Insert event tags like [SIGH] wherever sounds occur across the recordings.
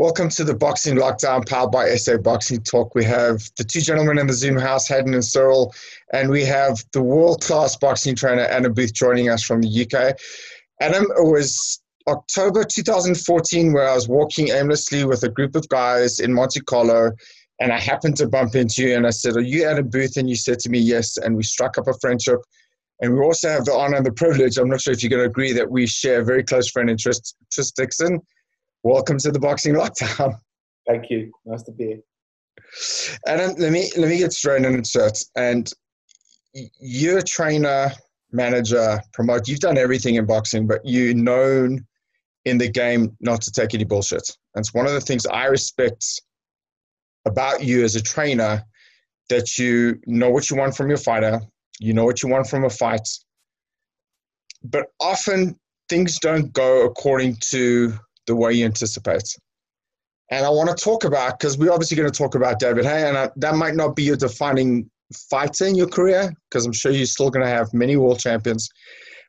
Welcome to the Boxing Lockdown, powered by SA Boxing Talk. We have the two gentlemen in the Zoom house, Hayden and Cyril, and we have the world class boxing trainer, Adam Booth, joining us from the UK. Adam, it was October 2014 where I was walking aimlessly with a group of guys in Monte Carlo, and I happened to bump into you, and I said, Are you Adam Booth? And you said to me, Yes. And we struck up a friendship. And we also have the honor and the privilege, I'm not sure if you're going to agree, that we share a very close friend in Tris, Tris Dixon welcome to the boxing lockdown. [LAUGHS] Thank you. Nice to be here. Adam, let me let me get straight into it. And you're a trainer, manager, promoter. You've done everything in boxing, but you're known in the game not to take any bullshit. And it's one of the things I respect about you as a trainer that you know what you want from your fighter, you know what you want from a fight, but often things don't go according to the way you anticipate. And I want to talk about, because we're obviously going to talk about David Haye, and I, that might not be your defining fighter in your career, because I'm sure you're still going to have many world champions.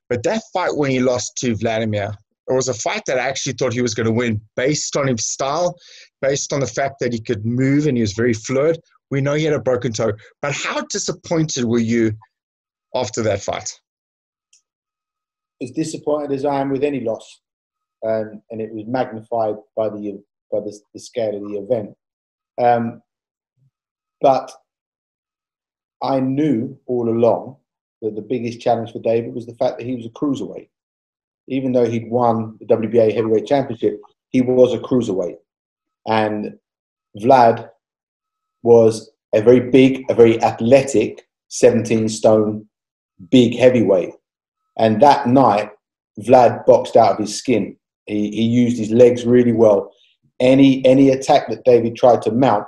But that fight when he lost to Vladimir, it was a fight that I actually thought he was going to win based on his style, based on the fact that he could move and he was very fluid. We know he had a broken toe. But how disappointed were you after that fight? As disappointed as I am with any loss and, and it was magnified by the by the, the scale of the event. Um, but I knew all along that the biggest challenge for David was the fact that he was a cruiserweight. Even though he'd won the WBA heavyweight championship, he was a cruiserweight. And Vlad was a very big, a very athletic 17 stone big heavyweight. And that night, Vlad boxed out of his skin. He, he used his legs really well. Any any attack that David tried to mount,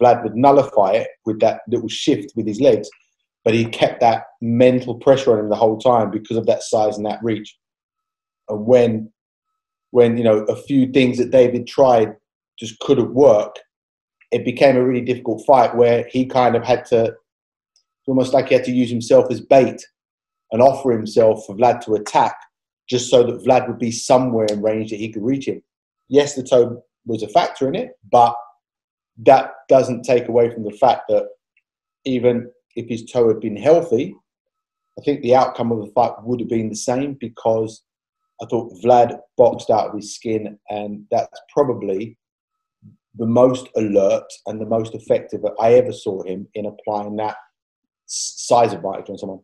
Vlad would nullify it with that little shift with his legs. But he kept that mental pressure on him the whole time because of that size and that reach. And when when you know a few things that David tried just couldn't work, it became a really difficult fight where he kind of had to almost like he had to use himself as bait and offer himself for Vlad to attack just so that Vlad would be somewhere in range that he could reach him. Yes, the toe was a factor in it, but that doesn't take away from the fact that even if his toe had been healthy, I think the outcome of the fight would have been the same because I thought Vlad boxed out of his skin, and that's probably the most alert and the most effective that I ever saw him in applying that size advantage on someone.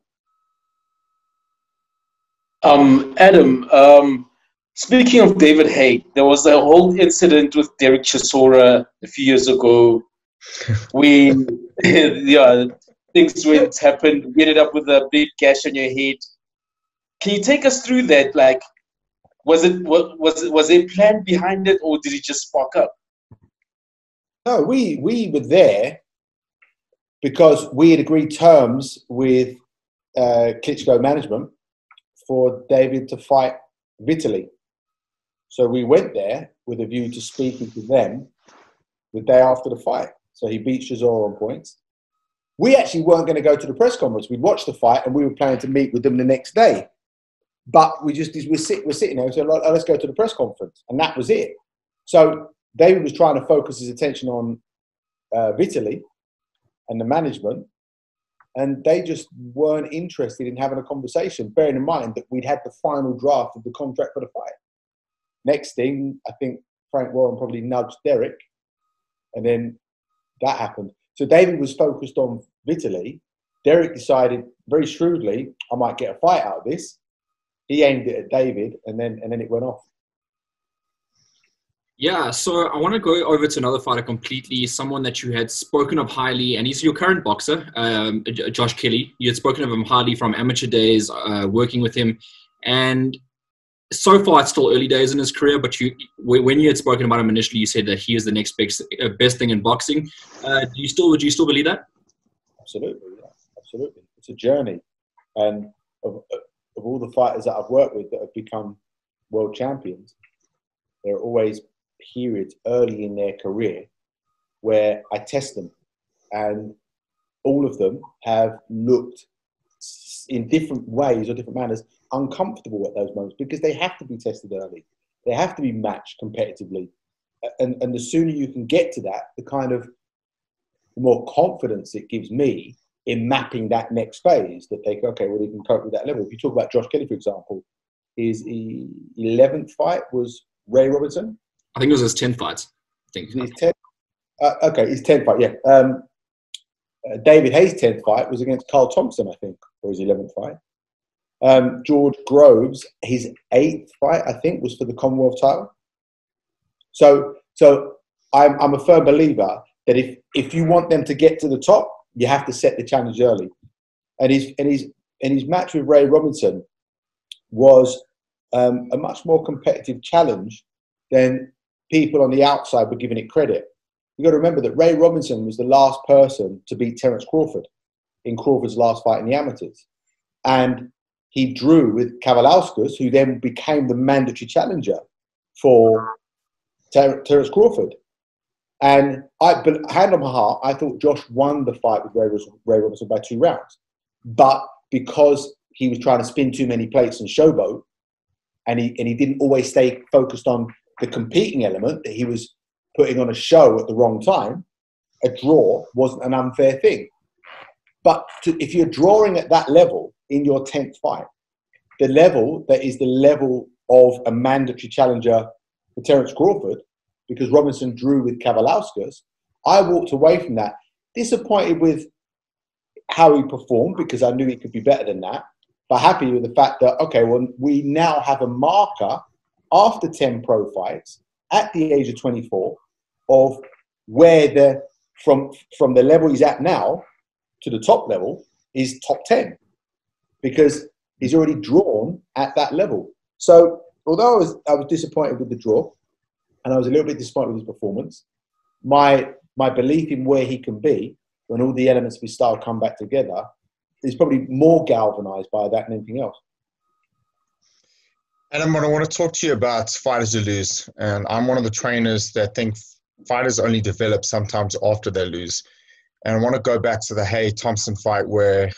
Um, Adam, um, speaking of David Haye, there was a whole incident with Dereck Chisora a few years ago. [LAUGHS] we, [LAUGHS] yeah, things went happened. We ended up with a big gash on your head. Can you take us through that? Like, was it was was was there a plan behind it, or did it just spark up? No, we we were there because we had agreed terms with uh, Klitschko management for David to fight Vitaly. So we went there with a view to speaking to them the day after the fight. So he beat Chisora on points. We actually weren't going to go to the press conference. We'd watched the fight and we were planning to meet with them the next day. But we just we're, sit, we're sitting there and said, let's go to the press conference. And that was it. So David was trying to focus his attention on uh, Vitaly and the management and they just weren't interested in having a conversation, bearing in mind that we'd had the final draft of the contract for the fight. Next thing, I think Frank Warren probably nudged Dereck, and then that happened. So David was focused on Vitaly. Dereck decided very shrewdly, I might get a fight out of this. He aimed it at David, and then and then it went off. Yeah, so I want to go over to another fighter completely, someone that you had spoken of highly, and he's your current boxer, um, Josh Kelly. You had spoken of him highly from amateur days, uh, working with him, and so far it's still early days in his career. But you, when you had spoken about him initially, you said that he is the next best, uh, best thing in boxing. Uh, do you still, would you still believe that? Absolutely, yeah, absolutely. It's a journey, and of, of all the fighters that I've worked with that have become world champions, there are always periods early in their career where I test them, and all of them have looked in different ways or different manners uncomfortable at those moments because they have to be tested early. They have to be matched competitively. and, and the sooner you can get to that, the kind of more confidence it gives me in mapping that next phase that they okay, well, he can cope with that level. If you talk about Josh Kelly, for example, his 11th fight was Ray Robinson. I think it was his 10th fight. I think. His 10th, uh, okay, his 10th fight, yeah. Um, uh, David Haye's 10th fight was against Carl Thompson, I think, for his 11th fight. Um, George Groves, his eighth fight, I think, was for the Commonwealth title. So, so I'm, I'm a firm believer that if, if you want them to get to the top, you have to set the challenge early. And his, and his, and his match with Ray Robinson was um, a much more competitive challenge than people on the outside were giving it credit. You've got to remember that Ray Robinson was the last person to beat Terence Crawford in Crawford's last fight in the amateurs. And he drew with Kavaliauskas, who then became the mandatory challenger for Ter- Terence Crawford. And I, but hand on my heart, I thought Josh won the fight with Ray, Ray Robinson by two rounds. But because he was trying to spin too many plates and showboat, and he and he didn't always stay focused on the competing element that he was putting on a show at the wrong time, a draw wasn't an unfair thing. But to, if you're drawing at that level in your 10th fight, the level that is the level of a mandatory challenger for Terence Crawford, because Robinson drew with Kavaliauskas, I walked away from that disappointed with how he performed because I knew he could be better than that, but happy with the fact that, okay, well, we now have a marker after 10 pro fights at the age of 24 of where the from from the level he's at now to the top level is top 10 because he's already drawn at that level. So although I was, I was disappointed with the draw and I was a little bit disappointed with his performance, my my belief in where he can be when all the elements of his style come back together is probably more galvanized by that than anything else. Adam, I want to talk to you about fighters who lose. And I'm one of the trainers that think fighters only develop sometimes after they lose. And I want to go back to the Haye Thompson fight where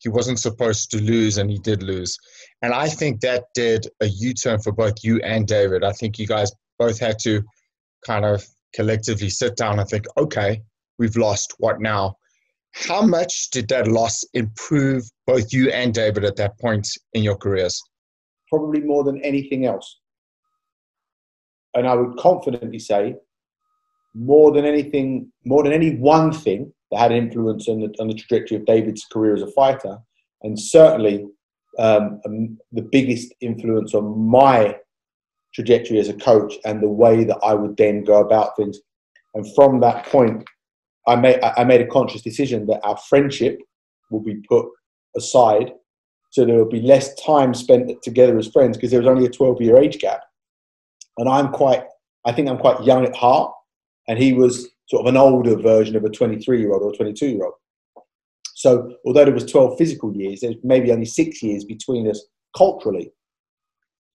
he wasn't supposed to lose and he did lose. And I think that did a U turn for both you and David. I think you guys both had to kind of collectively sit down and think, okay, we've lost. What now? How much did that loss improve both you and David at that point in your careers? Probably more than anything else. And I would confidently say more than anything, more than any one thing that had influence on the, on the trajectory of David's career as a fighter, and certainly um, um, the biggest influence on my trajectory as a coach and the way that I would then go about things. And from that point, I made I made a conscious decision that our friendship will be put aside, so there would be less time spent together as friends because there was only a 12 year age gap, and I'm quite I think I'm quite young at heart, and he was sort of an older version of a 23 year old or 22 year old. So although there was 12 physical years, there's maybe only six years between us culturally.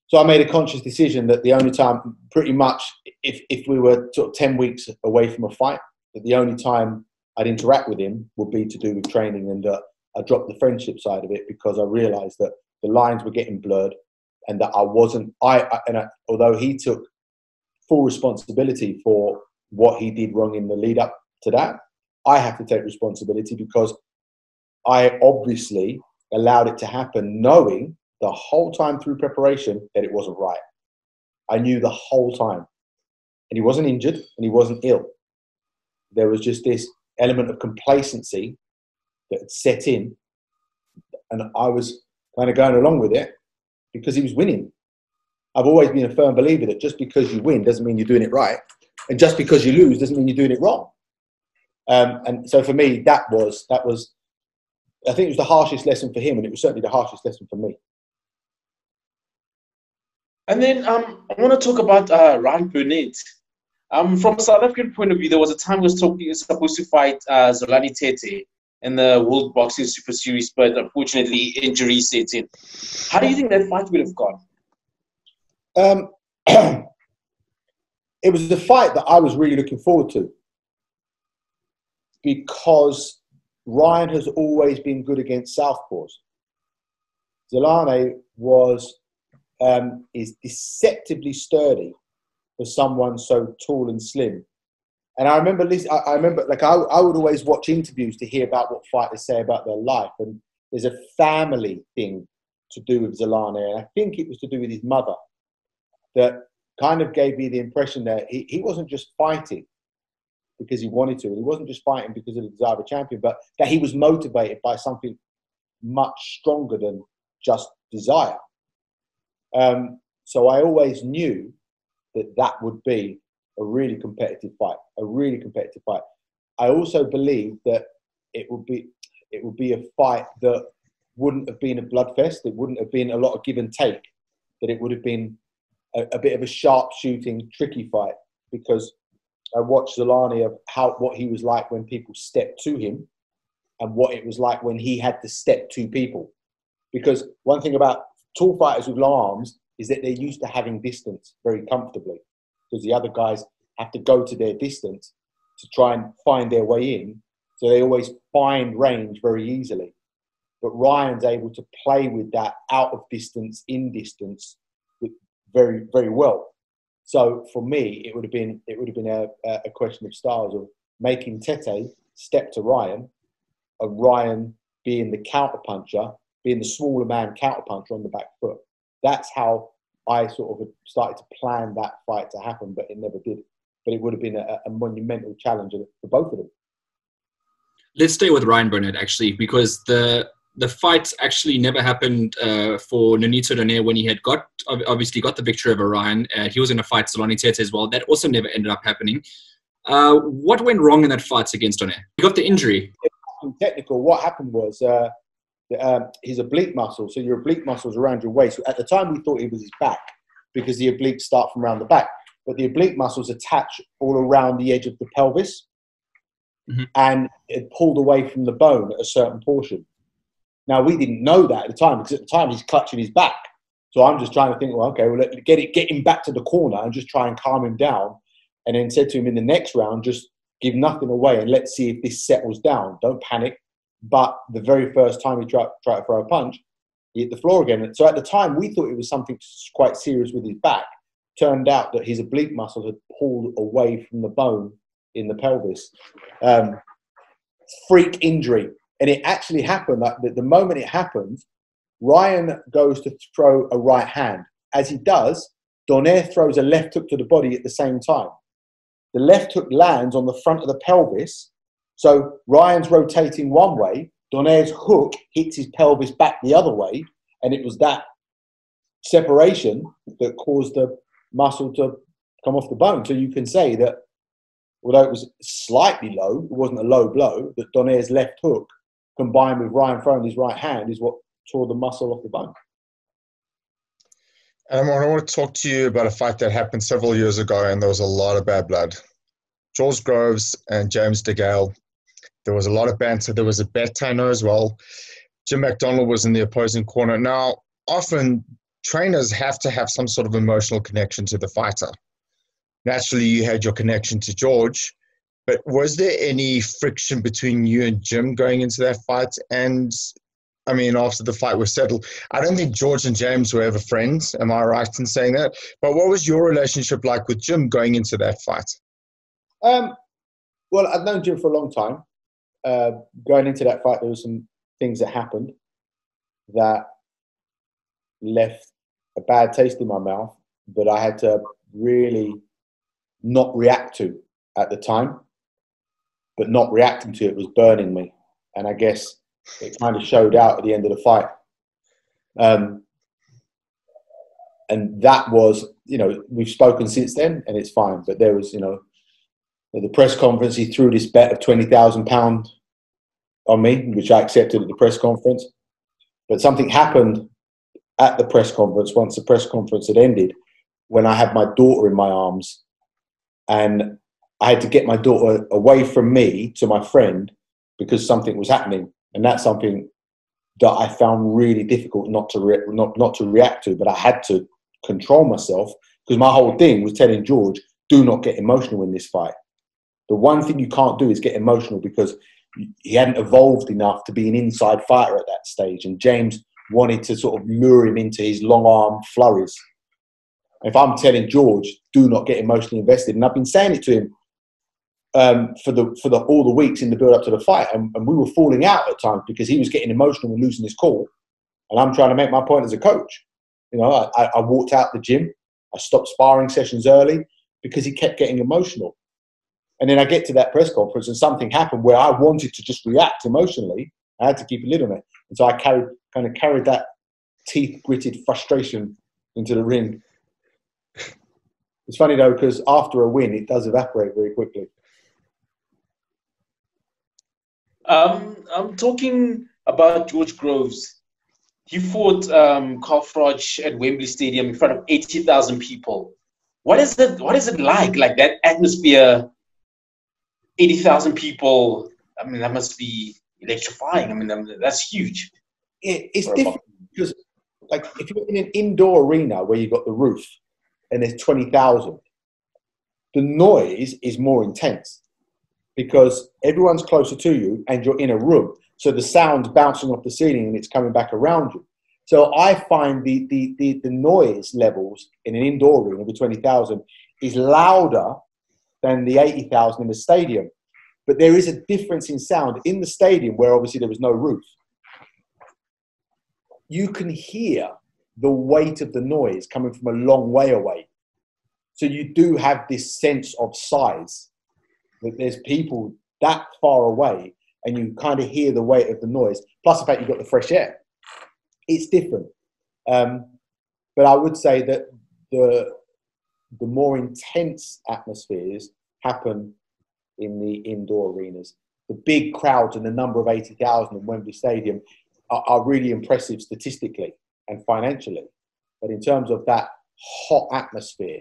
So I made a conscious decision that the only time, pretty much, if, if we were sort of 10 weeks away from a fight, that the only time I'd interact with him would be to do with training. And uh, I dropped the friendship side of it because I realized that the lines were getting blurred and that I wasn't, I, I and I, although he took full responsibility for what he did wrong in the lead up to that. I have to take responsibility because I obviously allowed it to happen knowing the whole time through preparation that it wasn't right. I knew the whole time. And he wasn't injured and he wasn't ill. There was just this element of complacency that had set in. And I was kind of going along with it because he was winning. I've always been a firm believer that just because you win doesn't mean you're doing it right. And just because you lose doesn't mean you're doing it wrong. Um, and so for me, that was that was, I think it was the harshest lesson for him, and it was certainly the harshest lesson for me. And then um, I want to talk about uh, Ryan Burnett. Um, from a South African point of view, there was a time he was talking, supposed to fight uh, Zolani Tete in the World Boxing Super Series, but unfortunately injury set in. How do you think that fight would have gone? Um, [CLEARS THROAT] it was the fight that I was really looking forward to because Ryan has always been good against southpaws. Zolani was um, is deceptively sturdy, for someone so tall and slim. And I remember, I, I remember, like I, I would always watch interviews to hear about what fighters say about their life, and there's a family thing to do with Zolani, and I think it was to do with his mother that kind of gave me the impression that he, he wasn't just fighting because he wanted to, and he wasn't just fighting because of the desire of a champion, but that he was motivated by something much stronger than just desire. Um, so I always knew that that would be a really competitive fight, a really competitive fight. I also believe that it would be it would be a fight that wouldn't have been a bloodfest. It wouldn't have been a lot of give and take. That it would have been a, a bit of a sharp shooting, tricky fight because I watched Zolani of how what he was like when people stepped to him, and what it was like when he had to step to people. Because one thing about tall fighters with long arms is that they're used to having distance very comfortably, because the other guys have to go to their distance to try and find their way in. So they always find range very easily. But Ryan's able to play with that out of distance, in distance, very, very well. So for me, it would have been it would have been a, a question of styles of making Tete step to Ryan, and Ryan being the counterpuncher, being the smaller man counterpuncher on the back foot. That's how I sort of started to plan that fight to happen, but it never did. But it would have been a, a monumental challenge for both of them. Let's stay with Ryan Burnett actually, because the the fight actually never happened uh, for Nonito Donaire when he had got obviously got the victory over Ryan. Uh, he was in a fight Zolani Tete as well. That also never ended up happening. Uh, what went wrong in that fight against Donaire? He got the injury. Technical. What happened was uh, um, his oblique muscle. So your oblique muscles around your waist. At the time, we thought it was his back because the obliques start from around the back, but the oblique muscles attach all around the edge of the pelvis. Mm-hmm. And it pulled away from the bone at a certain portion. Now we didn't know that at the time because at the time he's clutching his back. So I'm just trying to think, well, okay, well, let, get it, get him back to the corner and just try and calm him down. And then said to him in the next round, just give nothing away and let's see if this settles down. Don't panic. But the very first time he tried, tried to throw a punch, he hit the floor again. So at the time, we thought it was something quite serious with his back. Turned out that his oblique muscle had pulled away from the bone in the pelvis. Um, freak injury. And it actually happened that the, the moment it happened, Ryan goes to throw a right hand. As he does, Donaire throws a left hook to the body at the same time. The left hook lands on the front of the pelvis. So Ryan's rotating one way, Donaire's hook hits his pelvis back the other way, and it was that separation that caused the muscle to come off the bone. So you can say that although it was slightly low, it wasn't a low blow, that Donaire's left hook combined with Ryan throwing his right hand is what tore the muscle off the bone. Um, I want to talk to you about a fight that happened several years ago, and there was a lot of bad blood. George Groves and James DeGale. There was a lot of banter. There was a bet tenor as well. Jim McDonnell was in the opposing corner. Now, often trainers have to have some sort of emotional connection to the fighter. Naturally, you had your connection to George, but was there any friction between you and Jim going into that fight? And I mean, after the fight was settled, I don't think George and James were ever friends. Am I right in saying that? But what was your relationship like with Jim going into that fight? Um, well, I've known Jim for a long time. Uh, going into that fight, there were some things that happened that left a bad taste in my mouth that I had to really not react to at the time but not reacting to it was burning me. And I guess it kind of showed out at the end of the fight. Um, and that was, you know, we've spoken since then, and it's fine. But there was, you know, at the press conference, he threw this bet of twenty thousand pound on me, which I accepted at the press conference. But something happened at the press conference once the press conference had ended, when I had my daughter in my arms, and I had to get my daughter away from me to my friend because something was happening, and that's something that I found really difficult not to re- not not to react to. But I had to control myself because my whole thing was telling George, "Do not get emotional in this fight." The one thing you can't do is get emotional because he hadn't evolved enough to be an inside fighter at that stage, and James wanted to sort of lure him into his long arm flurries. If I'm telling George, do not get emotionally invested, and I've been saying it to him um, for the for the all the weeks in the build up to the fight, and, and we were falling out at times because he was getting emotional and losing his cool, and I'm trying to make my point as a coach. You know, I, I walked out the gym, I stopped sparring sessions early because he kept getting emotional. And then I get to that press conference and something happened where I wanted to just react emotionally. I had to keep a lid on it. And so I carried kind of carried that teeth gritted frustration into the ring. It's funny though, because after a win, it does evaporate very quickly. Um, I'm talking about George Groves. He fought um, Carl at Wembley Stadium in front of 80,000 people. What is it? What is it like? Like that atmosphere, 80,000 people. I mean, that must be electrifying. I mean, that's huge. It, it's different because, like, if you're in an indoor arena where you've got the roof and there's 20,000, the noise is more intense because everyone's closer to you and you're in a room. So the sound's bouncing off the ceiling and it's coming back around you. So I find the, the, the, the noise levels in an indoor room of 20,000 is louder than the 80,000 in the stadium. But there is a difference in sound in the stadium where obviously there was no roof. You can hear the weight of the noise coming from a long way away. So you do have this sense of size that there's people that far away and you kind of hear the weight of the noise, plus the fact you've got the fresh air. It's different. Um, but I would say that the, the more intense atmospheres happen in the indoor arenas. The big crowds and the number of 80,000 in Wembley Stadium are, are really impressive statistically and financially. But in terms of that hot atmosphere,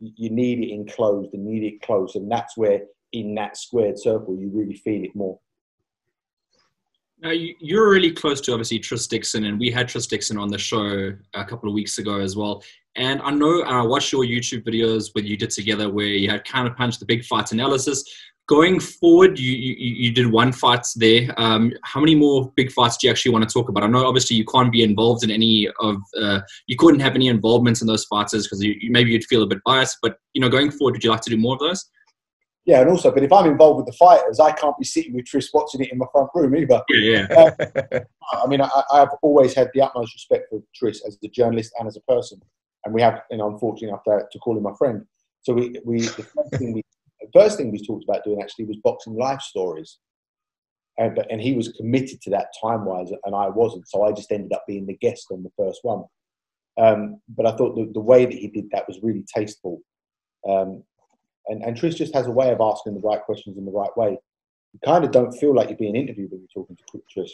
you need it enclosed and need it close, and that's where in that squared circle you really feel it more. Now you're really close to obviously Tris Dixon, and we had Tris Dixon on the show a couple of weeks ago as well. And I know uh, I watched your YouTube videos where you did together, where you had of the big fight analysis. Going forward, you, you, you did one fight there. Um, how many more big fights do you actually want to talk about? I know obviously you can't be involved in any of, uh, you couldn't have any involvement in those fights because you, maybe you'd feel a bit biased. But you know, going forward, would you like to do more of those? Yeah, and also, but if I'm involved with the fighters, I can't be sitting with Tris watching it in my front room either. Yeah, yeah. Uh, I mean, I, have always had the utmost respect for Tris as a journalist and as a person, and we have, you know, unfortunately enough to, to call him my friend. So we, we the first thing we the first thing we talked about doing actually was boxing life stories. And, but, and he was committed to that time wise, and I wasn't. So I just ended up being the guest on the first one. Um, but I thought the, the way that he did that was really tasteful. Um, and, and Tris just has a way of asking the right questions in the right way. You kind of don't feel like you're being interviewed when you're talking to Tris,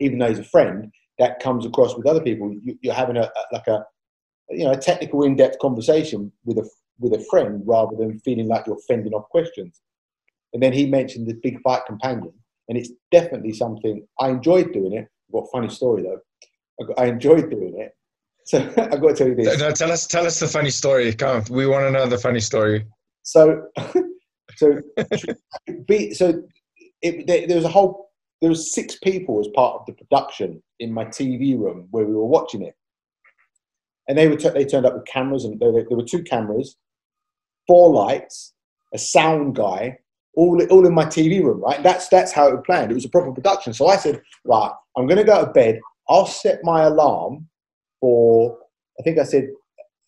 even though he's a friend. That comes across with other people. You, are having a, a like a you know a technical, in-depth conversation with a with a friend rather than feeling like you're fending off questions. And then he mentioned the big fight companion, and it's definitely something I enjoyed doing it. What funny story though, I enjoyed doing it. [LAUGHS] So I've got to tell you this. No, tell us, tell us the funny story. Come, on, we want to know the funny story. So, [LAUGHS] so, so it, there, there was a whole. There was six people as part of the production in my TV room where we were watching it, and they were t- they turned up with cameras, and there, there were two cameras, four lights, a sound guy, all all in my TV room. Right, that's that's how it was planned. It was a proper production. So I said, right, I'm going to go to bed. I'll set my alarm for. I think I said,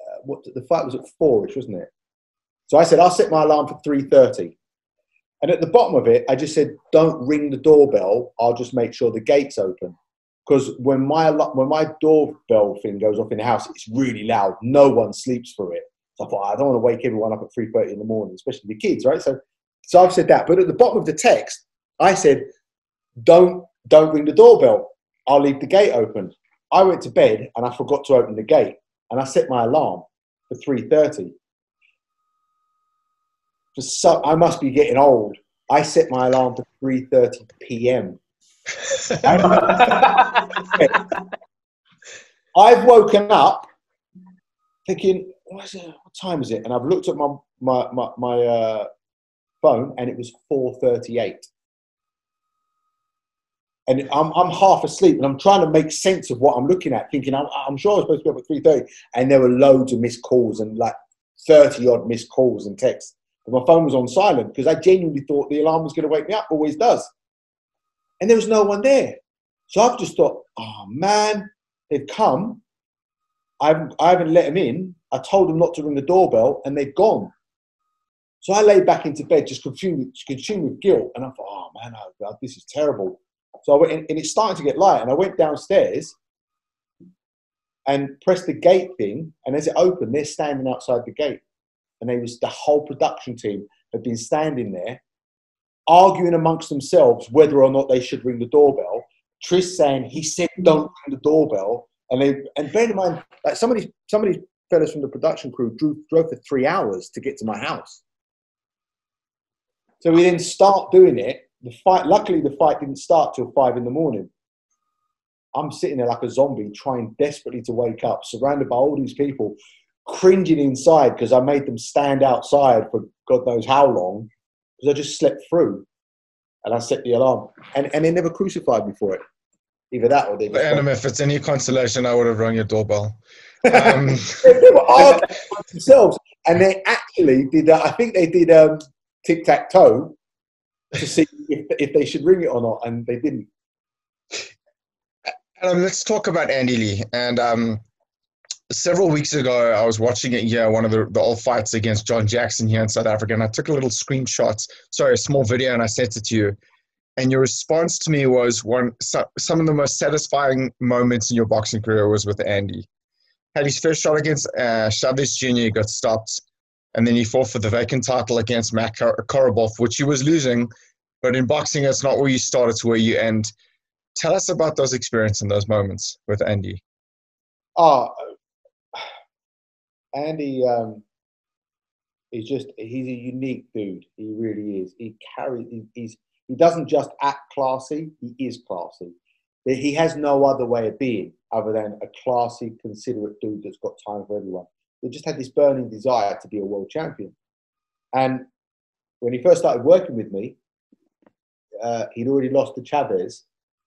uh, what the fight was at four-ish, wasn't it? So I said, I'll set my alarm for 3.30. And at the bottom of it, I just said, don't ring the doorbell. I'll just make sure the gate's open. Because when my, when my doorbell thing goes off in the house, it's really loud. No one sleeps for it. So I thought, I don't want to wake everyone up at 3.30 in the morning, especially the kids, right? So, so I've said that. But at the bottom of the text, I said, don't, don't ring the doorbell. I'll leave the gate open. I went to bed and I forgot to open the gate. And I set my alarm for 3.30 for so I must be getting old. I set my alarm for 3:30 p.m. [LAUGHS] I've woken up thinking, what, what, time is it? And I've looked at my my my, my uh, phone, and it was 4:38. and I'm, I'm half asleep and I'm trying to make sense of what I'm looking at, thinking I'm, I'm sure I was supposed to be up at three thirty, and there were loads of missed calls and like thirty odd missed calls and texts. But my phone was on silent because I genuinely thought the alarm was going to wake me up, always does, and there was no one there. So I've just thought, oh man, they've come. I haven't, I haven't let them in. I told them not to ring the doorbell, and they've gone. So I lay back into bed, just consumed, consumed with guilt, and I thought, oh man, this is terrible. So I went, and, and it's starting to get light, and I went downstairs and pressed the gate thing, and as it opened, they're standing outside the gate, and they was the whole production team had been standing there, arguing amongst themselves whether or not they should ring the doorbell. Tris saying he said don't ring the doorbell, and they and bear in mind like some of these some fellas from the production crew drove, drove for three hours to get to my house. So we then start doing it. The fight, luckily, the fight didn't start till five in the morning. I'm sitting there like a zombie, trying desperately to wake up, surrounded by all these people, cringing inside because I made them stand outside for God knows how long because I just slept through and I set the alarm. And, and they never crucified me for it. Either that or they just. And if it's any consolation, I would have rung your doorbell. [LAUGHS] Um, they were arguing themselves. And they actually did, uh, I think they did um, tic tac toe to see if, if they should ring it or not. And they didn't. Um, let's talk about Andy Lee. And um, several weeks ago, I was watching it here, one of the, the old fights against John Jackson here in South Africa. And I took a little screenshot, sorry, a small video, and I sent it to you. And your response to me was one so, some of the most satisfying moments in your boxing career was with Andy. Had his first shot against uh, Chavez Jr., got stopped. And then he fought for the vacant title against Matt Korobov, which he was losing. But in boxing, it's not where you start, it's where you end. Tell us about those experiences and those moments with Andy. Oh, Andy, um, he's just, he's a unique dude. He really is. He carries, he, he's, he doesn't just act classy, he is classy. He has no other way of being other than a classy, considerate dude that's got time for everyone. He just had this burning desire to be a world champion. And when he first started working with me, uh, he'd already lost to Chavez.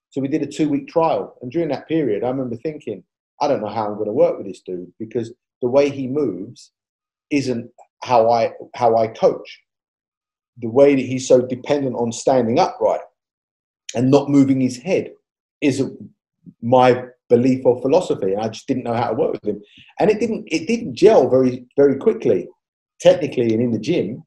So we did a two week trial. And during that period, I remember thinking, I don't know how I'm going to work with this dude because the way he moves isn't how I, how I coach. The way that he's so dependent on standing upright and not moving his head isn't my belief or philosophy. And I just didn't know how to work with him. And it didn't, it didn't gel very, very quickly, technically and in the gym.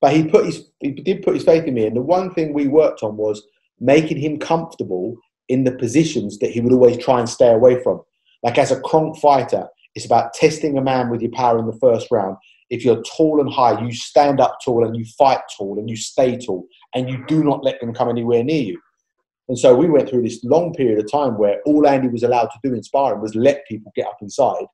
But he put his, he did put his faith in me. And the one thing we worked on was making him comfortable in the positions that he would always try and stay away from. Like as a Kronk fighter, it's about testing a man with your power in the first round. If you're tall and high, you stand up tall and you fight tall and you stay tall and you do not let them come anywhere near you. And so we went through this long period of time where all Andy was allowed to do in sparring was let people get up inside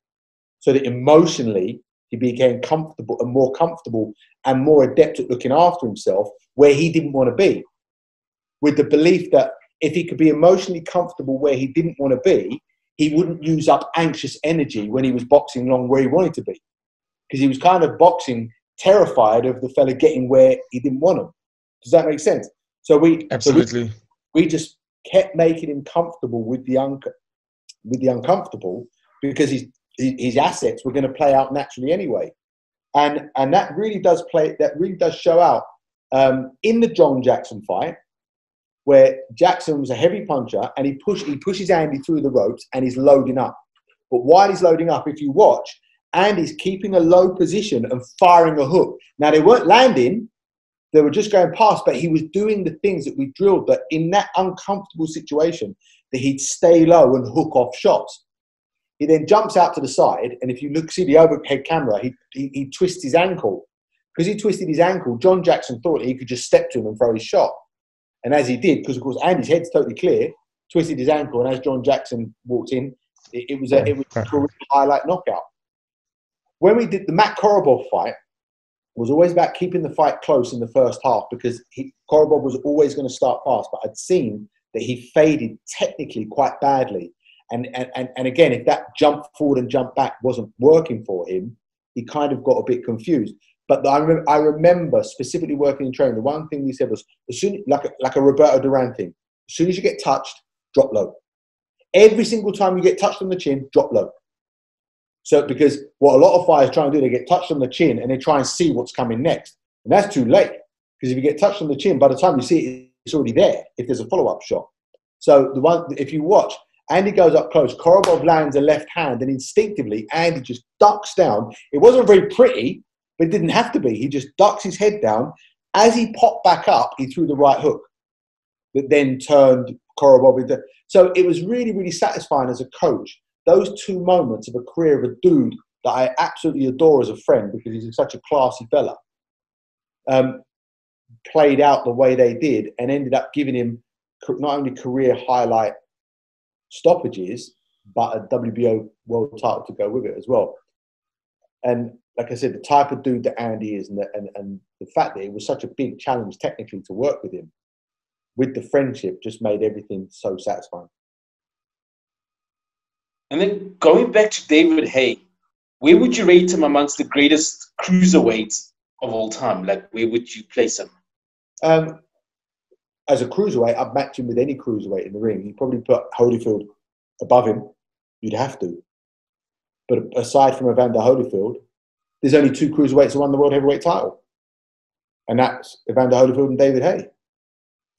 so that emotionally he became comfortable and more comfortable and more adept at looking after himself where he didn't want to be with the belief that if he could be emotionally comfortable where he didn't want to be, he wouldn't use up anxious energy when he was boxing long where he wanted to be. Because he was kind of boxing terrified of the fella getting where he didn't want him. Does that make sense? So we absolutely so we, we, just kept making him comfortable with the un, with the uncomfortable because his his assets were going to play out naturally anyway, and and that really does play that really does show out um, in the John Jackson fight where Jackson was a heavy puncher and he push he pushes Andy through the ropes and he's loading up. But while he's loading up, if you watch, Andy's keeping a low position and firing a hook. Now they weren't landing, they were just going past, but he was doing the things that we drilled that in that uncomfortable situation that he'd stay low and hook off shots. He then jumps out to the side, and if you look see the overhead camera, he, he, he twists his ankle. Because he twisted his ankle, John Jackson thought he could just step to him and throw his shot. And as he did, because of course Andy's head's totally clear, twisted his ankle, and as John Jackson walked in, it, it was a it was a highlight knockout. When we did the Matt Korobov fight, was always about keeping the fight close in the first half because he, Korobov was always going to start fast, but I'd seen that he faded technically quite badly. And, and, and and again, if that jump forward and jump back wasn't working for him, he kind of got a bit confused. But I remember, I remember specifically working in training. The one thing we said was, as soon like a, like a Roberto Duran thing, As soon as you get touched, drop low. Every single time you get touched on the chin, drop low. So because what a lot of fighters try and do, they get touched on the chin and they try and see what's coming next. And that's too late. Because if you get touched on the chin, by the time you see it, it's already there if there's a follow-up shot. So the one if you watch, Andy goes up close, Korobov lands a left hand, and instinctively Andy just ducks down. It wasn't very pretty, but it didn't have to be. He just ducks his head down. As he popped back up, he threw the right hook that then turned Korobov into. So it was really, really satisfying as a coach. Those two moments of a career of a dude that I absolutely adore as a friend because he's such a classy fella, um, played out the way they did and ended up giving him not only career highlight stoppages, but a WBO world title to go with it as well. And like I said, the type of dude that Andy is, and the, and, and the fact that it was such a big challenge technically to work with him, with the friendship, just made everything so satisfying. And then going back to David Haye, where would you rate him amongst the greatest cruiserweights of all time? Like, where would you place him? Um, as a cruiserweight, I'd match him with any cruiserweight in the ring. You'd probably put Holyfield above him. You'd have to. But aside from Evander Holyfield, there's only two cruiserweights who won the world heavyweight title, and that's Evander Holyfield and David Haye.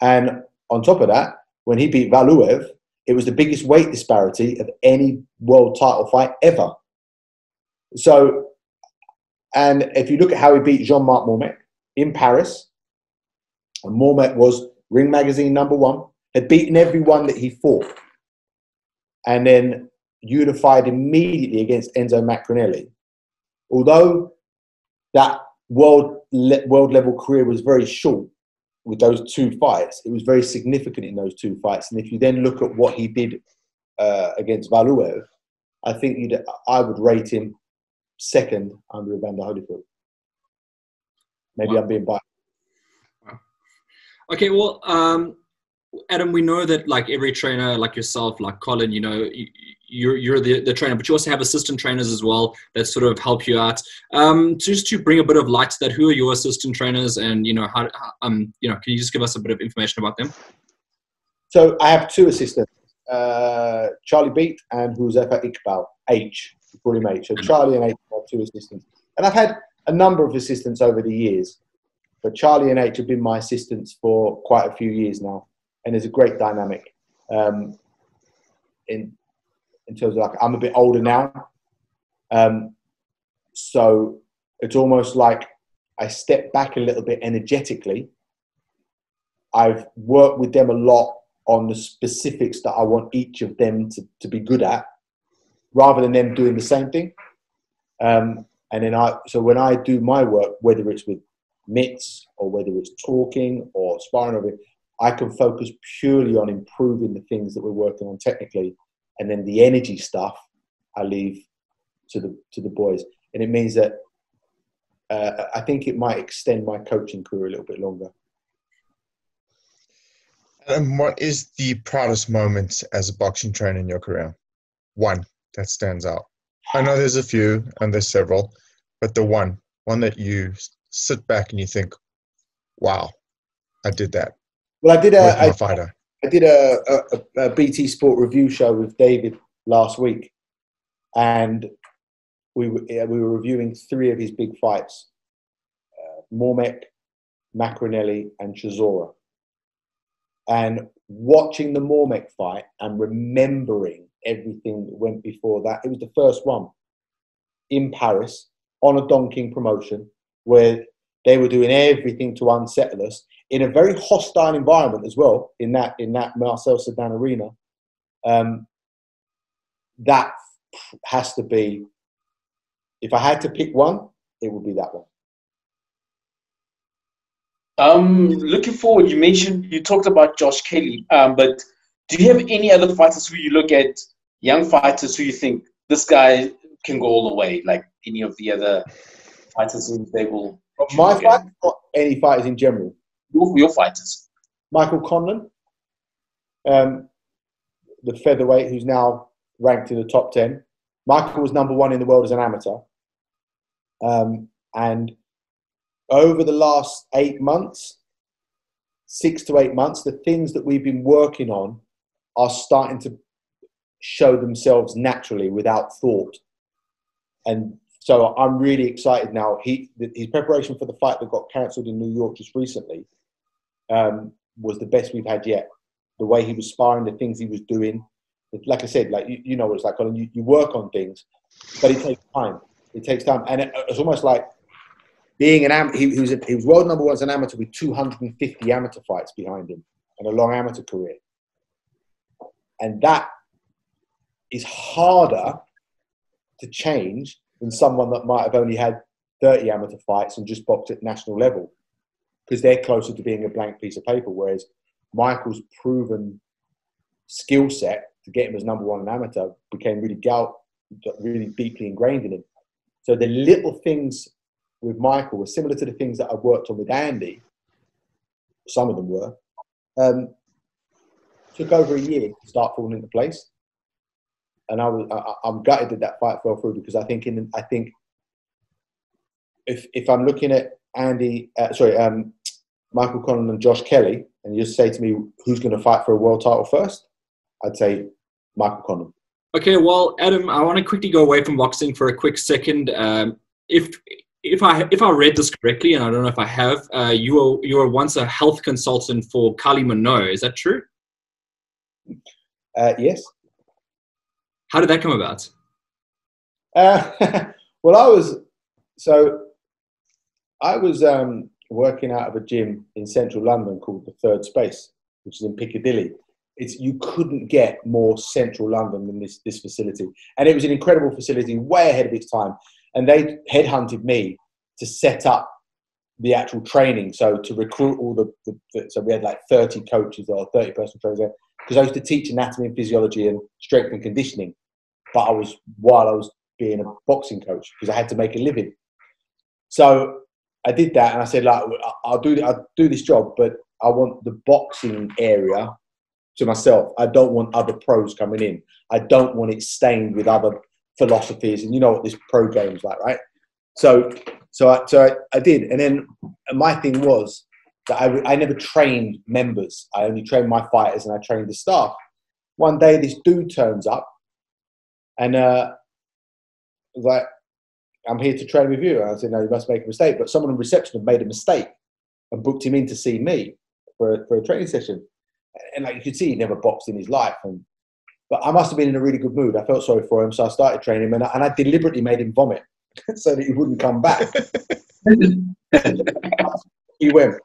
And on top of that, when he beat Valuev, it was the biggest weight disparity of any world title fight ever. So, and if you look at how he beat Jean-Marc Mormeck in Paris, and Mormeck was Ring Magazine number one, had beaten everyone that he fought, and then unified immediately against Enzo Maccarinelli. Although that world world level career was very short with those two fights, it was very significant in those two fights. And if you then look at what he did uh, against Valuev, I think you'd, I would rate him second under Evander Holyfield. Maybe wow. I'm being biased. Okay, well, um, Adam, we know that like every trainer, like yourself, like Colin, you know, you're you're the, the trainer, but you also have assistant trainers as well that sort of help you out. Um, just to bring a bit of light to that, who are your assistant trainers, and you know how um you know can you just give us a bit of information about them? So I have two assistants, uh, Charlie Beat and Huzefa Iqbal, H, call him H. So Charlie and H are two assistants, and I've had a number of assistants over the years. But Charlie and H have been my assistants for quite a few years now, and there's a great dynamic. Um, in in terms of like I'm a bit older now, um, so it's almost like I step back a little bit energetically. I've worked with them a lot on the specifics that I want each of them to, to be good at, rather than them doing the same thing. Um, and then I, so when I do my work, whether it's with mitts or whether it's talking or sparring over it, I can focus purely on improving the things that we're working on technically, and then the energy stuff I leave to the to the boys. And it means that uh, I think it might extend my coaching career a little bit longer. And what is the proudest moment as a boxing trainer in your career? One that stands out. I know there's a few and there's several, but the one, one that you sit back and you think, "Wow, I did that." Well, I did a, I, fighter. I did a, a, a, BT Sport review show with David last week, and we were, we were reviewing three of his big fights: uh, Mormeck, Maccarinelli, and Chisora. And watching the Mormeck fight and remembering everything that went before that, it was the first one in Paris on a Don King promotion where they were doing everything to unsettle us in a very hostile environment as well in that in that Marcel Cerdan arena. Um, that has to be. If I had to pick one, it would be that one. Um, looking forward, you mentioned you talked about Josh Kelly, um, but do you have any other fighters who you look at, young fighters who you think this guy can go all the way, like any of the other fighters in they will. My fight, not any fighters in general. Your, your fighters. Michael Conlan, um, the featherweight who's now ranked in the top 10. Michael was number one in the world as an amateur. Um, and over the last eight months, six to eight months, the things that we've been working on are starting to show themselves naturally without thought. And so I'm really excited now. He his preparation for the fight that got cancelled in New York just recently um, was the best we've had yet. The way he was sparring, the things he was doing. Like I said, like you, you know what it's like. Colin, you, you work on things, but it takes time. It takes time, and it, it's almost like being an amateur. He, he, was he was world number one as an amateur with 250 amateur fights behind him and a long amateur career, and that is harder to change than someone that might have only had 30 amateur fights and just boxed at national level because they're closer to being a blank piece of paper. Whereas Michael's proven skill set to get him as number one in amateur became really gout, really deeply ingrained in him. So the little things with Michael were similar to the things that I worked on with Andy. Some of them were. Um, took over a year to start falling into place and I was I, am gutted that that fight fell through because I think in I think if if I'm looking at Andy, uh, sorry, um, Michael Conlan and Josh Kelly, and you say to me who's going to fight for a world title first, I'd say Michael Conlan. Okay, well, Adam, I want to quickly go away from boxing for a quick second. Um, if if I if I read this correctly, and I don't know if I have, uh, you were you were once a health consultant for Kylie Minogue. Is that true? Uh, yes. How did that come about? Uh, [LAUGHS] well, I was so I was um, working out of a gym in central London called the Third Space, which is in Piccadilly. It's you couldn't get more central London than this this facility, and it was an incredible facility, way ahead of its time. And they headhunted me to set up the actual training, so to recruit all the, the, the so we had like thirty coaches or thirty person trainers because I used to teach anatomy and physiology and strength and conditioning but I was while I was being a boxing coach because I had to make a living. So I did that, and I said, like, I'll do I'll do this job, but I want the boxing area to myself. I don't want other pros coming in. I don't want it stained with other philosophies, and you know what this pro game's like, right? So, so I, so I, I did, and then my thing was that I, I never trained members. I only trained my fighters, and I trained the staff. One day, this dude turns up and uh, like, I'm here to train with you. I said, no, you must make a mistake. But someone in reception had made a mistake and booked him in to see me for a, for a training session. And like you could see, he never boxed in his life. And but I must have been in a really good mood. I felt sorry for him, so I started training him, and I, and I deliberately made him vomit [LAUGHS] so that he wouldn't come back. [LAUGHS] he went.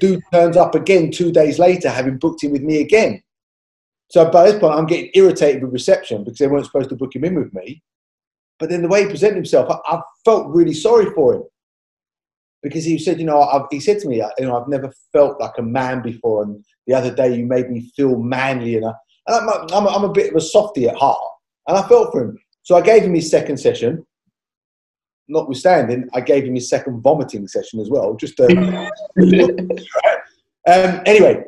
Dude turns up again two days later, having booked him with me again. So by this point, I'm getting irritated with reception because they weren't supposed to book him in with me. But then the way he presented himself, I, I felt really sorry for him because he said, you know, I've, he said to me, you know, I've never felt like a man before, and the other day you made me feel manly, and, I, and I'm, a, I'm, a, I'm a bit of a softy at heart, and I felt for him. So I gave him his second session. Notwithstanding, I gave him his second vomiting session as well, just to. [LAUGHS] um, anyway,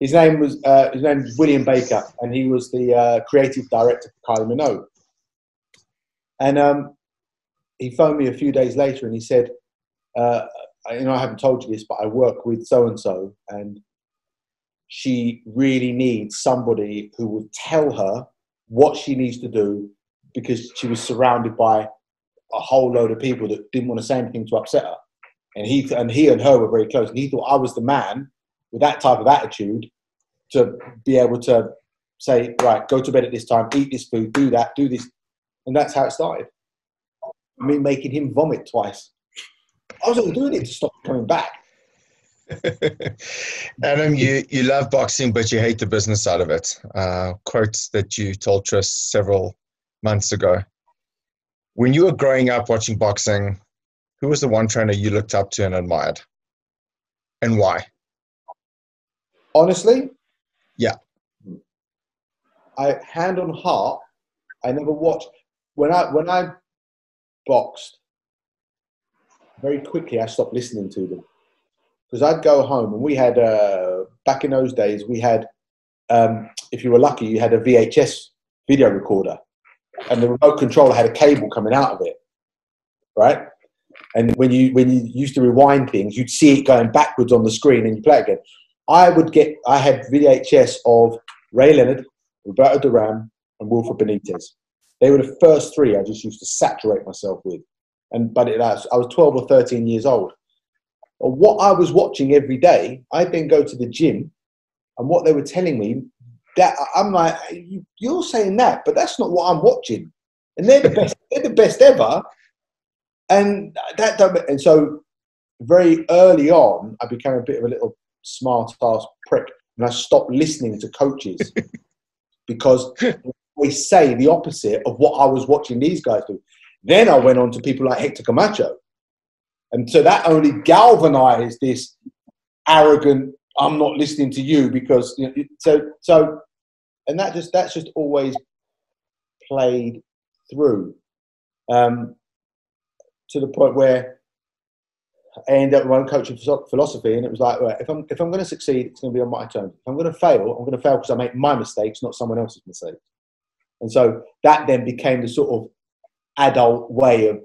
his name was uh, his name was William Baker, and he was the uh, creative director for Kylie Minogue. And um, he phoned me a few days later, and he said, uh, "You know, I haven't told you this, but I work with so and so, and she really needs somebody who will tell her what she needs to do because she was surrounded by a whole load of people that didn't want to say anything to upset her." And he and he and her were very close, and he thought I was the man with that type of attitude to be able to say, right, go to bed at this time, eat this food, do that, do this. And that's how it started. Me making him vomit twice. I was only doing it to stop coming back. [LAUGHS] Adam, you, you love boxing, but you hate the business side of it. Uh, quotes that you told Tris several months ago. When you were growing up watching boxing, who was the one trainer you looked up to and admired? And why? honestly, yeah. I hand on heart, I never watched when I when I boxed. Very quickly, I stopped listening to them because I'd go home and we had uh, back in those days we had um, if you were lucky you had a VHS video recorder and the remote controller had a cable coming out of it, right? And when you when you used to rewind things, you'd see it going backwards on the screen, and you play it again. I would get. I had VHS of Ray Leonard, Roberto Duran, and Wilfred Benitez. They were the first three I just used to saturate myself with. And but it, I was 12 or 13 years old. What I was watching every day, I'd then go to the gym, and what they were telling me, that I'm like, you're saying that, but that's not what I'm watching. And they're the best. they're the best ever. And that and so very early on, I became a bit of a little smart ass prick, and I stopped listening to coaches [LAUGHS] because we say the opposite of what I was watching these guys do. Then I went on to people like Hector Camacho. And so that only galvanized this arrogant, I'm not listening to you because, you know, so, so, and that just, that's just always played through um, to the point where I ended up with my own coaching philosophy, and it was like, right, if I'm if I'm going to succeed, it's going to be on my terms. If I'm going to fail, I'm going to fail because I make my mistakes, not someone else's mistakes. And so that then became the sort of adult way of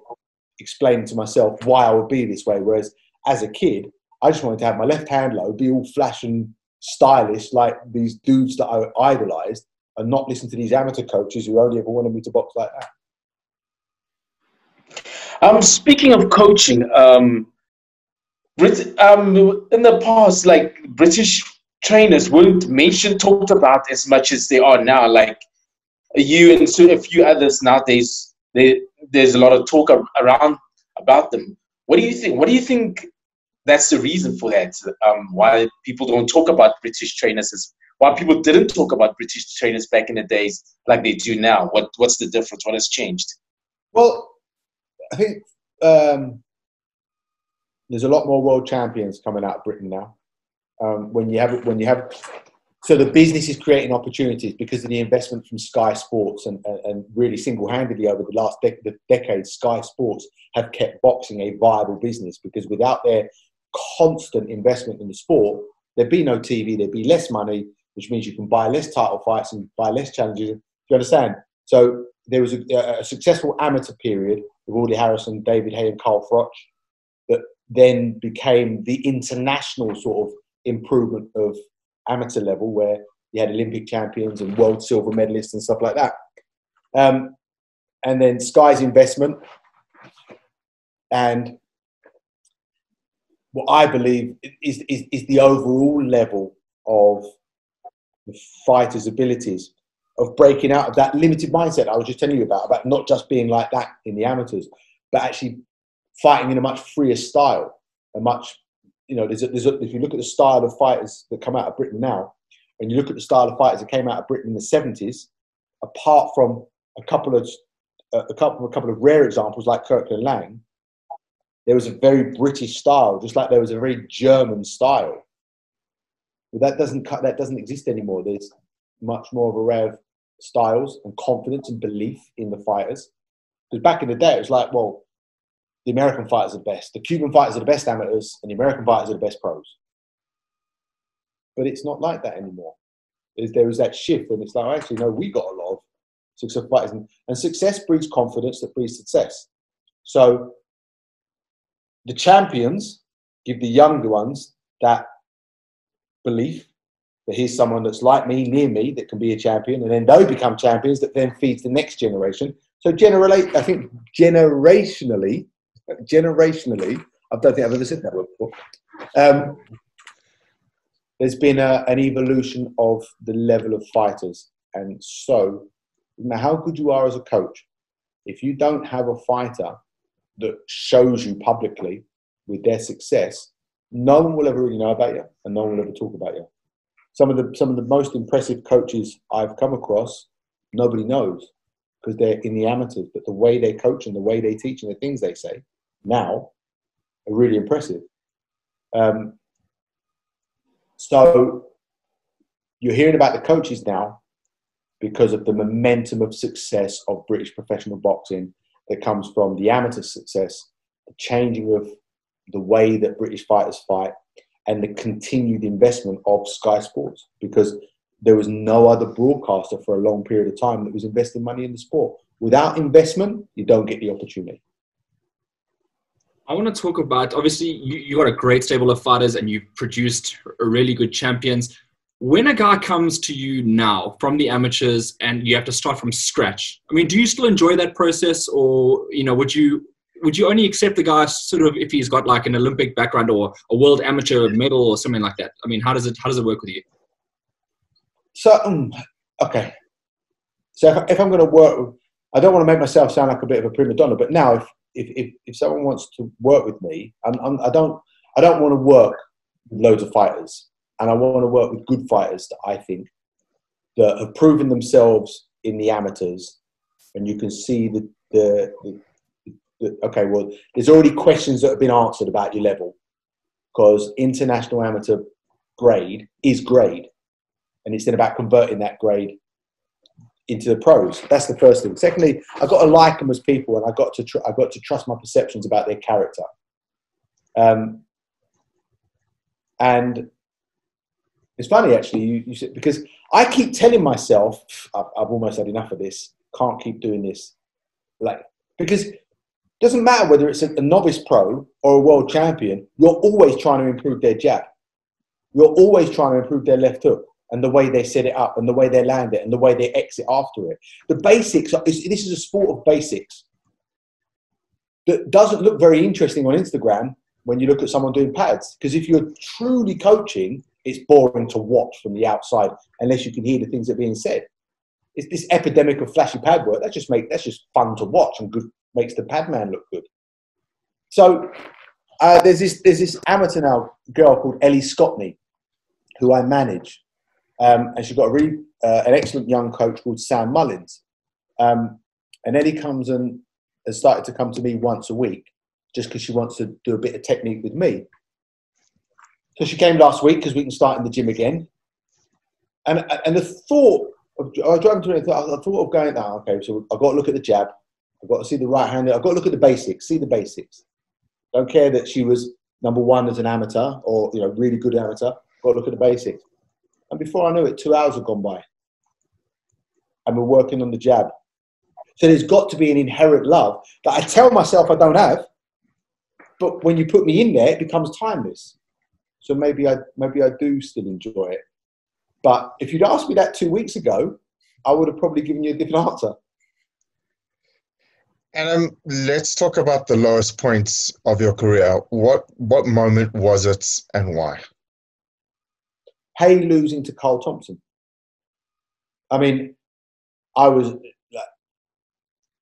explaining to myself why I would be this way. Whereas as a kid, I just wanted to have my left hand low, be all flash and stylish like these dudes that I idolized, and not listen to these amateur coaches who only ever wanted me to box like that. Um, speaking of coaching, um, Brit- um, in the past, like British trainers weren't mentioned, talked about as much as they are now. Like you and so a few others nowadays, they, there's a lot of talk around about them. What do you think? What do you think? That's the reason for that. Um, why people don't talk about British trainers as why people didn't talk about British trainers back in the days like they do now. What what's the difference? What has changed? Well, I think um, there's a lot more world champions coming out of Britain now. Um, when you have when you have so the business is creating opportunities because of the investment from Sky Sports and, and really single-handedly over the last de- the decade, Sky Sports have kept boxing a viable business because without their constant investment in the sport, there'd be no TV, there'd be less money, which means you can buy less title fights and buy less challenges. Do you understand? So there was a, a successful amateur period with Audley Harrison, David Haye, and Carl Froch that then became the international sort of improvement of amateur level where you had Olympic champions and world silver medalists and stuff like that. Um, and then Sky's investment and what I believe is, is, is the overall level of the fighter's abilities of breaking out of that limited mindset I was just telling you about, about not just being like that in the amateurs, but actually fighting in a much freer style, a much you know, there's a, there's a, if you look at the style of fighters that come out of Britain now, and you look at the style of fighters that came out of Britain in the 70s, apart from a couple of a couple a couple of rare examples like Kirkland Laing, there was a very British style, just like there was a very German style. But that doesn't cut that doesn't exist anymore. There's much more of a array of styles and confidence and belief in the fighters. Because back in the day, it was like, well, the American fighters are the best. The Cuban fighters are the best amateurs, and the American fighters are the best pros. But it's not like that anymore. there was that shift, and it's like, oh, actually, no, we got a lot of successful fighters. And, and success breeds confidence that breeds success. So the champions give the younger ones that belief that here's someone that's like me, near me, that can be a champion, and then they become champions that then feeds the next generation. So generally, I think generationally, generationally, I don't think I've ever said that word before. Um, there's been a, an evolution of the level of fighters, and so no matter how good you are as a coach, if you don't have a fighter that shows you publicly with their success, no one will ever really know about you, and no one will ever talk about you. Some of the some of the most impressive coaches I've come across, nobody knows because they're in the amateurs, but the way they coach and the way they teach and the things they say, now are really impressive. Um, so you're hearing about the coaches now because of the momentum of success of British professional boxing that comes from the amateur success, the changing of the way that British fighters fight, and the continued investment of Sky Sports because there was no other broadcaster for a long period of time that was investing money in the sport. Without investment, you don't get the opportunity. I want to talk about obviously you, you got a great stable of fighters and you've produced really good champions. When a guy comes to you now from the amateurs and you have to start from scratch, I mean, do you still enjoy that process, or you know, would you would you only accept the guy sort of if he's got like an Olympic background or a world amateur medal or something like that? I mean, how does it how does it work with you? So, um, okay. So if, if I'm going to work, I don't want to make myself sound like a bit of a prima donna, but now if if, if, if someone wants to work with me, I'm, I'm, I don't I don't want to work with loads of fighters, and I want to work with good fighters that I think that have proven themselves in the amateurs, and you can see the the, the, okay, well, there's already questions that have been answered about your level, because international amateur grade is grade, and it's then about converting that grade into the pros. That's the first thing. Secondly, I got to like them as people, and I got to tr- I got to trust my perceptions about their character. Um, and it's funny actually, you, you said, because I keep telling myself I've, I've almost had enough of this. Can't keep doing this, like because it doesn't matter whether it's a, a novice pro or a world champion. You're always trying to improve their jab. You're always trying to improve their left hook and the way they set it up and the way they land it and the way they exit after it. The basics, are, this is a sport of basics that doesn't look very interesting on Instagram when you look at someone doing pads. Because if you're truly coaching, it's boring to watch from the outside unless you can hear the things that are being said. It's this epidemic of flashy pad work. That just make that's just fun to watch and good makes the pad man look good. So uh, there's this there's this amateur now girl called Ellie Scotney, who I manage, um, and she's got a really uh, an excellent young coach called Sam Mullins. Um, and Ellie comes and has started to come to me once a week just because she wants to do a bit of technique with me. So she came last week because we can start in the gym again. And and the thought of I driving to it, I thought of going, oh, okay, so I've got to look at the jab. I've got to see the right hand. I've got to look at the basics, see the basics. Don't care that she was number one as an amateur or you know really good amateur. Got to look at the basics. And before I knew it, two hours had gone by. And we're working on the jab. So there's got to be an inherent love that I tell myself I don't have. But when you put me in there, it becomes timeless. So maybe I maybe I do still enjoy it. But if you'd asked me that two weeks ago, I would have probably given you a different answer. And um, let's talk about the lowest points of your career. What what moment was it, and why? Haye losing to Carl Thompson. I mean, I was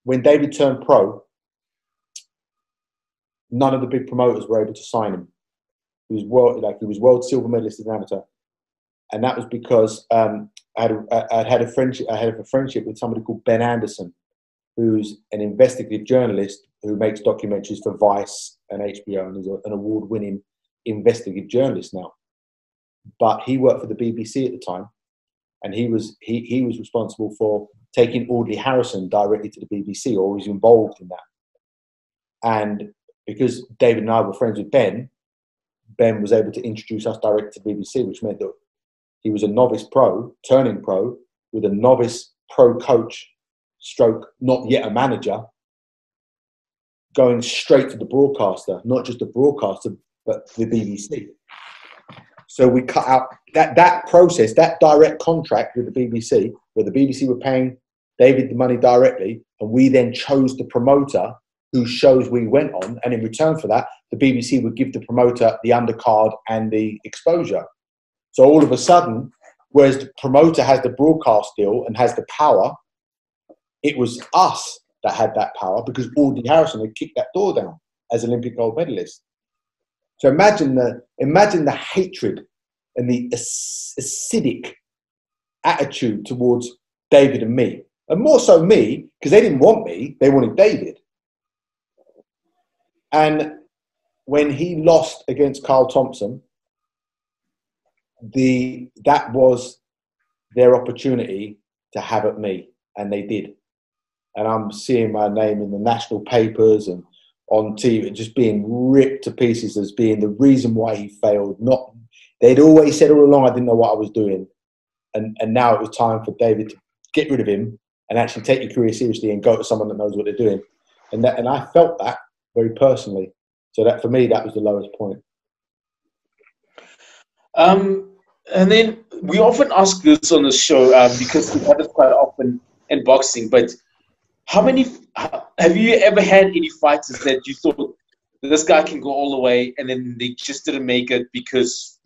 when David turned pro. None of the big promoters were able to sign him. He was world like he was world silver medalist as an amateur, and that was because um, I had had a friendship. I had a friendship with somebody called Ben Anderson, who's an investigative journalist who makes documentaries for Vice and HBO, and is an award-winning investigative journalist now but he worked for the BBC at the time, and he was he, he was responsible for taking Audley Harrison directly to the BBC, or was involved in that. And because David and I were friends with Ben, Ben was able to introduce us directly to BBC, which meant that he was a novice pro, turning pro, with a novice pro coach, stroke, not yet a manager, going straight to the broadcaster, not just the broadcaster, but the BBC. So we cut out that that process, that direct contract with the BBC, where the BBC were paying David the money directly, and we then chose the promoter whose shows we went on, and in return for that, the BBC would give the promoter the undercard and the exposure. So all of a sudden, whereas the promoter has the broadcast deal and has the power, it was us that had that power because Audley Harrison had kicked that door down as Olympic gold medalist. So imagine the imagine the hatred and the acidic attitude towards David and me, and more so me because they didn't want me; they wanted David. And when he lost against Carl Thompson, the that was their opportunity to have at me, and they did. And I'm seeing my name in the national papers and on TV, just being ripped to pieces as being the reason why he failed. Not they'd always said all along I didn't know what I was doing, and and now it was time for David to get rid of him and actually take your career seriously and go to someone that knows what they're doing. And that and I felt that very personally. So that for me, that was the lowest point. Um, and then we often ask this on the show um, because we have it quite often in boxing. But how many have you ever had any fighters that you thought this guy can go all the way, and then they just didn't make it because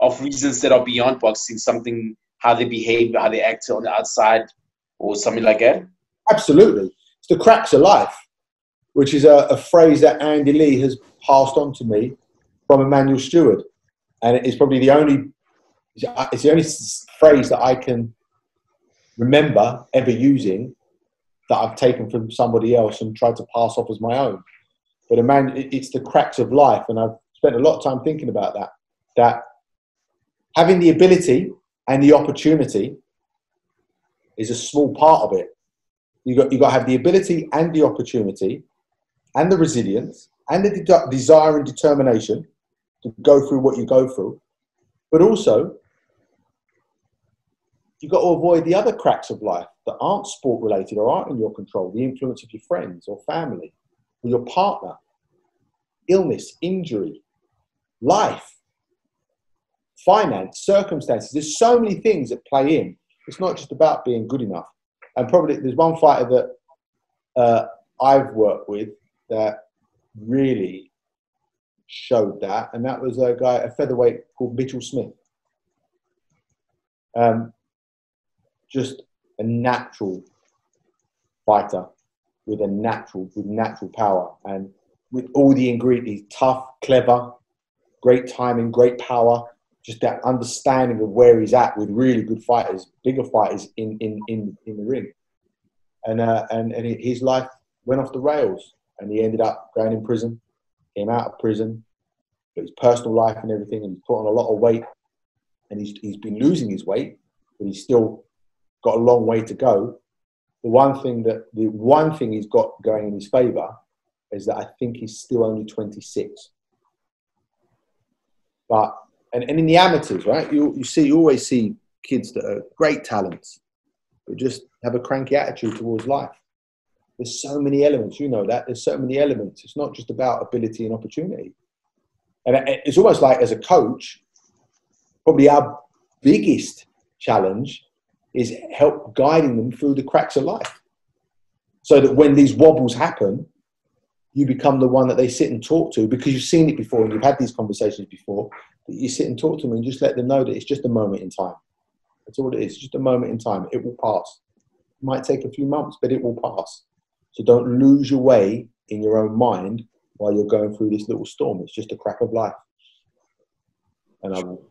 of reasons that are beyond boxing, something how they behave, how they act on the outside, or something like that? Absolutely, it's the cracks of life, which is a, a phrase that Andy Lee has passed on to me from Emanuel Steward, and it's probably the only it's the only phrase that I can remember ever using that I've taken from somebody else and tried to pass off as my own. But a man, it's the cracks of life, and I've spent a lot of time thinking about that. That having the ability and the opportunity is a small part of it. You got you got to have the ability and the opportunity, and the resilience and the de- desire and determination to go through what you go through, but also you've got to avoid the other cracks of life that aren't sport related or aren't in your control the influence of your friends or family or your partner, illness, injury, life, finance, circumstances. There's so many things that play in. It's not just about being good enough. And probably there's one fighter that uh, I've worked with that really showed that, and that was a guy, a featherweight called Mitchell Smith. Um, just a natural fighter with a natural with natural power. And with all the ingredients tough clever great timing great power just that understanding of where he's at with really good fighters bigger fighters in in in, in the ring. And uh, and and his life went off the rails and he ended up going in prison came out of prison but his personal life and everything and he's put on a lot of weight and he's, he's been losing his weight but he's still got a long way to go. The one thing that the one thing he's got going in his favour is that I think he's still only 26. But and, and in the amateurs, right? You you see you always see kids that are great talents, but just have a cranky attitude towards life. There's so many elements, you know that. There's so many elements. It's not just about ability and opportunity. And it's almost like as a coach, probably our biggest challenge is help guiding them through the cracks of life. So that when these wobbles happen, you become the one that they sit and talk to because you've seen it before and you've had these conversations before. That you sit and talk to them and just let them know that it's just a moment in time. That's all it is, just a moment in time. It will pass. It might take a few months, but it will pass. So don't lose your way in your own mind while you're going through this little storm. It's just a crack of life. And I will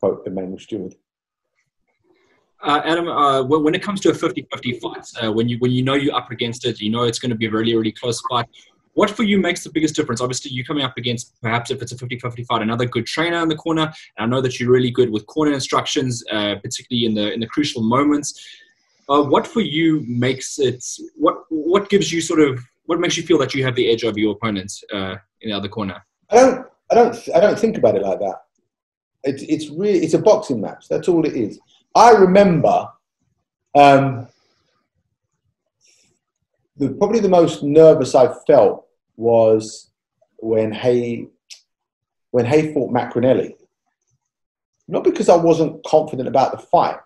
quote Emanuel Steward. Uh, Adam, uh, when it comes to a 50-50 fight, uh, when you when you know you're up against it, you know it's going to be a really really close fight. What for you makes the biggest difference? Obviously, you're coming up against perhaps if it's a 50-50 fight, another good trainer in the corner. And I know that you're really good with corner instructions, uh, particularly in the in the crucial moments. Uh, what for you makes it? What what gives you sort of what makes you feel that you have the edge over your opponents uh, in the other corner? I don't I don't I don't think about it like that. It's it's really it's a boxing match. That's all it is. I remember um, the, probably the most nervous I felt was when Haye when Haye fought Maccarinelli. Not because I wasn't confident about the fight,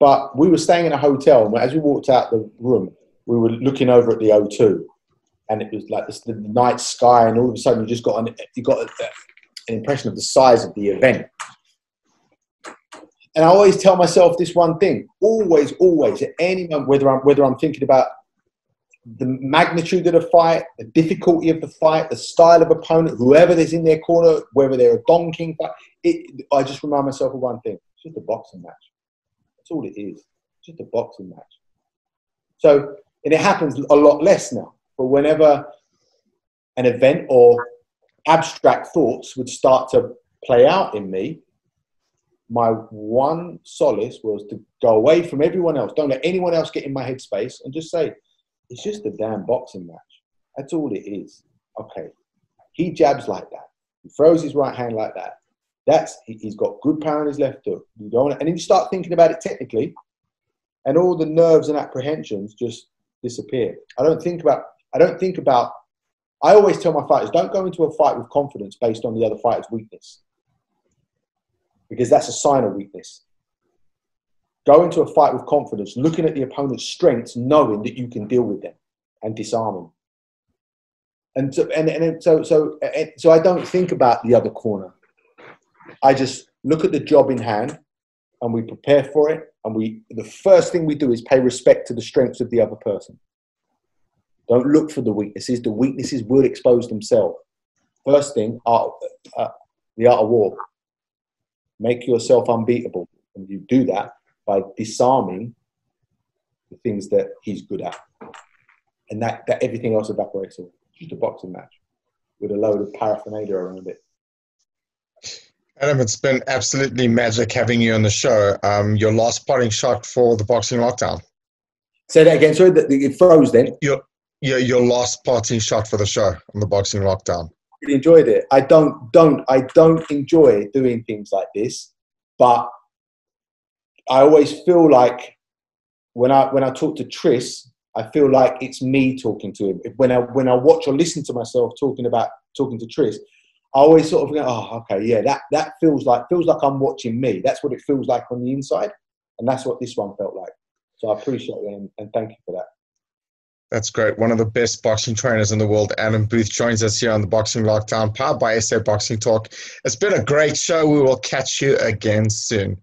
but we were staying in a hotel, and as we walked out the room, we were looking over at the O2, and it was like this, the night sky, and all of a sudden you just got an, you got an impression of the size of the event. And I always tell myself this one thing: always, always, at any moment, whether I'm whether I'm thinking about the magnitude of the fight, the difficulty of the fight, the style of opponent, whoever is in their corner, whether they're a Don King fight, I just remind myself of one thing: it's just a boxing match. That's all it is. It's just a boxing match. So, and it happens a lot less now. But whenever an event or abstract thoughts would start to play out in me, my one solace was to go away from everyone else. Don't let anyone else get in my headspace and just say, it's just a damn boxing match. That's all it is. Okay. He jabs like that. He throws his right hand like that. That's he's got good power in his left hook. You don't, and then you start thinking about it technically, and all the nerves and apprehensions just disappear. I don't think about. I don't think about. I always tell my fighters, don't go into a fight with confidence based on the other fighter's weakness, because that's a sign of weakness. Go into a fight with confidence, looking at the opponent's strengths, knowing that you can deal with them and disarm them. And so, and, and so, so, so I don't think about the other corner. I just look at the job in hand, and we prepare for it. And we, the first thing we do is pay respect to the strengths of the other person. Don't look for the weaknesses. The weaknesses will expose themselves. First thing, art, uh, the art of war. Make yourself unbeatable. And you do that by disarming the things that he's good at. And that, that everything else evaporates away. Just a boxing match with a load of paraphernalia around it. Adam, it's been absolutely magic having you on the show. Um, your last parting shot for the boxing lockdown. Say that again. Sorry, that it froze then. Your, your your last parting shot for the show on the boxing lockdown. Really enjoyed it. I don't don't I don't enjoy doing things like this, but I always feel like when I when I talk to Tris, I feel like it's me talking to him. When I when I watch or listen to myself talking about talking to Tris, I always sort of go, oh, okay, yeah, that that feels like feels like I'm watching me. That's what it feels like on the inside, and that's what this one felt like. So I appreciate it and, and thank you for that. That's great. One of the best boxing trainers in the world, Adam Booth, joins us here on the Boxing Lockdown, powered by SA Boxing Talk. It's been a great show. We will catch you again soon.